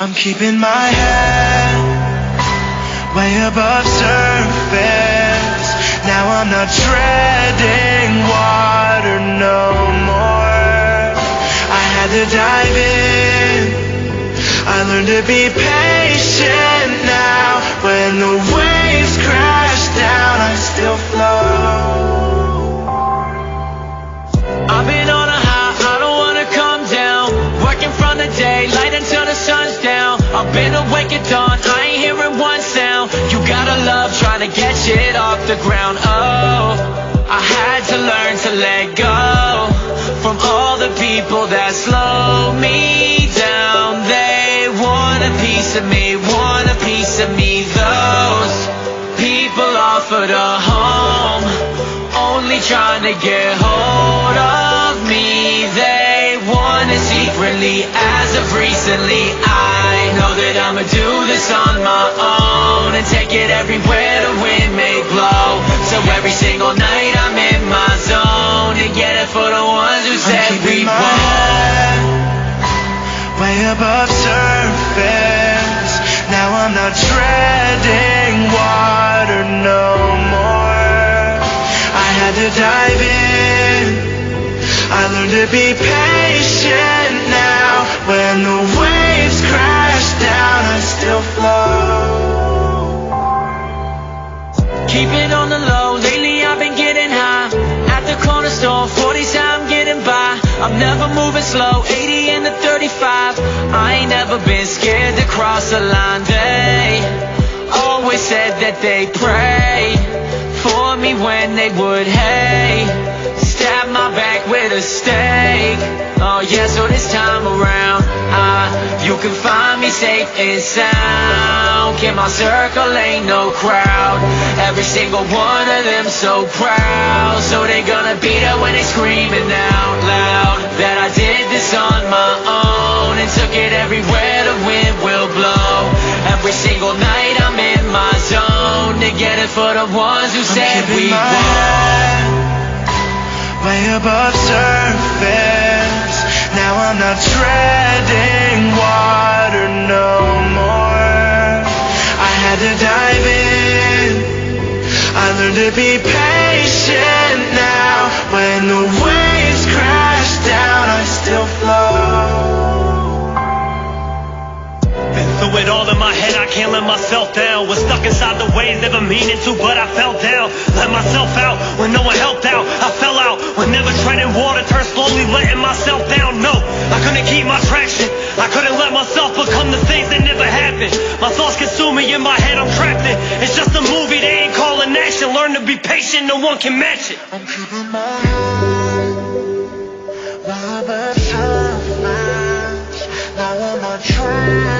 I'm keeping my head way above surface. Now I'm not treading water no more. I had to dive in. I learned to be patient now. When the waves been awake at dawn, I ain't hearing one sound. You gotta love trying to get shit off the ground. Oh, I had to learn to let go from all the people that slow me down. They want a piece of me, want a piece of me. Those people offered a home, only trying to get hold of me. They want it secretly, as of recently. I take it everywhere the wind may blow. So every single night I'm in my zone and get it for the ones who I'm said we keeping my won't. way above surface. Now I'm not treading water no more. I had to dive in. I learned to be patient I'm never moving slow, 80 in the 35. I ain't never been scared to cross the line. They always said that they pray for me when they would, hey, stab my back with a stake. Oh yeah, so this time around, I, you can find me safe and sound. In my circle ain't no crowd. Every single one of them so proud. So they gonna be there when they screaming for the ones who I'm said we won't. way above surface. Now I'm not treading water no more. I had to dive in. I learned to be patient it all in my head, I can't let myself down. Was stuck inside the ways, never meaning to, but I fell down. Let myself out when no one helped out. I fell out when never treading water, turned slowly, letting myself down. No, I couldn't keep my traction. I couldn't let myself become the things that never happened. My thoughts consume me in my head, I'm trapped in. It's just a movie, they ain't calling action. Learn to be patient, no one can match it. I'm keeping my eyes, now am now I'm a.